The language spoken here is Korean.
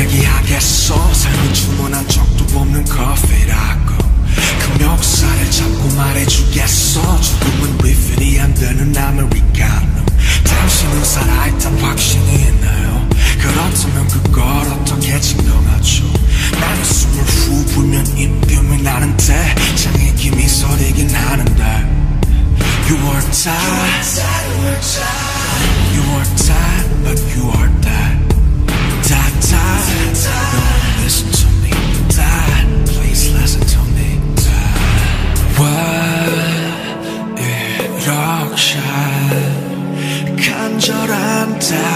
얘기하겠어. 삶을 주문한 적도 없는 커피라고. 그 멱살을 잡고 말해주겠어. 죽음은 리필이 안 되는 아메리카노 당신은 살아있단 확신이 있나요? 그렇다면 그걸 어떻게 증명하죠? 나는 숨을 후 불면 입금이 나는데 장의 김이 서리긴 하는데. You are tired. You are tired but you are dead 간절한데